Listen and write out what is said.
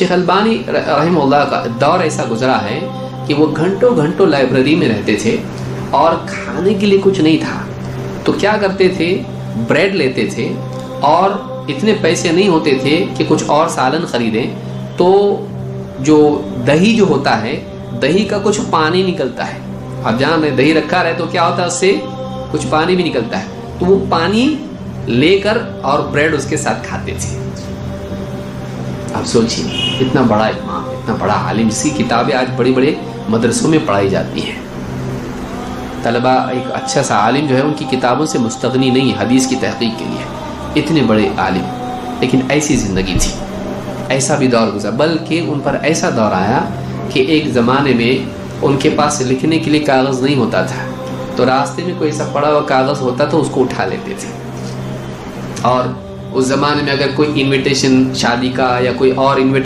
शेख अलबानी रहमुल्लाह का दौर ऐसा गुजरा है कि वो घंटों घंटों लाइब्रेरी में रहते थे और खाने के लिए कुछ नहीं था। तो क्या करते थे? ब्रेड लेते थे और इतने पैसे नहीं होते थे कि कुछ और सालन ख़रीदें। तो जो दही जो होता है, दही का कुछ पानी निकलता है। अब जहाँ रहे दही रखा रहे तो क्या होता है उससे? कुछ पानी भी निकलता है। तो वो पानी लेकर और ब्रेड उसके साथ खाते थे। आप सोचिए, इतना बड़ा इमाम, इतना बड़ा आलिम जिसकी किताबें आज बड़े बड़े मदरसों में पढ़ाई जाती हैं। तलबा एक अच्छा सा आलिम जो है, उनकी किताबों से मुस्तगनी नहीं हदीस की तहकीक के लिए। इतने बड़े आलिम। लेकिन ऐसी ज़िंदगी थी। ऐसा भी दौर गुजरा, बल्कि उन पर ऐसा दौर आया कि एक ज़माने में उनके पास लिखने के लिए कागज़ नहीं होता था। तो रास्ते में कोई ऐसा पड़ा हुआ कागज़ होता तो उसको उठा लेते थे। और उस ज़माने में अगर कोई इनविटेशन शादी का या कोई और इन्विटेशन